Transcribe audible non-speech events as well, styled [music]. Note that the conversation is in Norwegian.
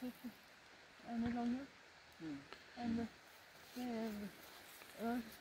[laughs] sitter mm. en i Longyear, Mm. and the, i earth